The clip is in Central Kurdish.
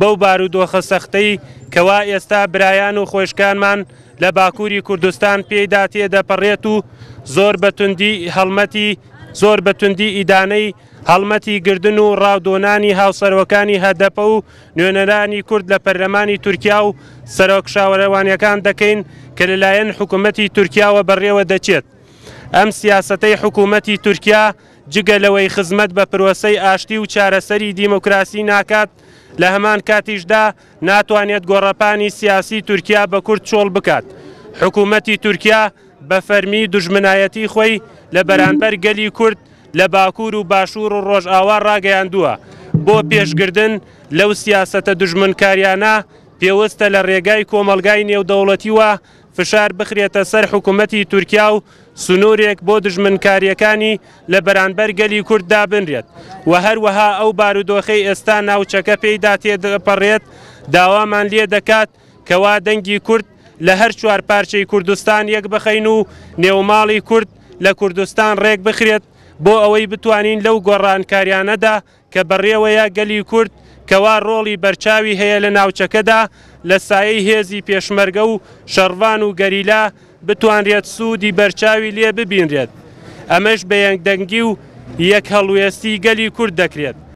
بەو بارودۆخە سەختەی کەوا ئێستا برایان و خۆشکانمان لە باکووری کوردستان پێیدا تێدەپەڕێت و زۆر بە توندی هەڵمەتی زۆر بە توندی ئیدانەی هەڵمەتی گردن و ڕاودۆنانی هاوسەرۆکانی هەدەپە و نوێنەرانی کورد لە پەرلەمانی تورکیا و سەرۆک شاورەوانیەکان دەکەین کە لەلایەن حکوومەتی تورکیاوە بەڕێوە دەچێت ئەم سیاسەتەی حکوومەتی تورکیا جگە لەوەی خزمەت بە پرۆسەی ئاشتی و چارەسەری دیموکراسی ناکات، لە هەمان کاتیشدا ناتوانێت گۆڕەپانی سیاسی تورکیا بە کورد چۆڵ بکات. حکوومەتی تورکیا بە فەرمی دوژمنایەتی خۆی لە بەرانبەر گەلی کورد لە باکوور و باشوور و ڕۆژئاوا ڕاگەیاندووە. بۆ پێشگردن لەو سیاسەتە دوژمنکاریانە پێوستە لە ڕێگای کۆمەڵگای نێودەوڵەتیوە فشار بخرێتە سەر حکومەتی تورکیا و سنوورێک بۆ دژمنکارییەکانی لە بەرانبەر گەلی کورد دابنرێت و هەروەها ئەو بارودۆخەی ئێستا ناوچەکە پێیدا تێدەپەڕێت داوامان لێ دەکات کەوا دەنگی کورد لە هەر چوار پارچەی کوردستان یەکبخەین و نێوماڵی کورد لە کوردستان ڕێکبخرێت بۆ ئەوەی بتوانین لەو گۆڕانکارییانەدا کە بەڕێوەیە گەلی کورد کەوا ڕۆڵی بەرچاوی هەیە لە ناوچەکەدا لە سایەی هێزی پێشمەرگە و شەڕڤان و گەریلا بتوانرێت سوودی بەرچاوی لێ ببینرێت ئەمەش بە یەکدەنگی و یەک هەڵوێستی گەلی کورد دەکرێت.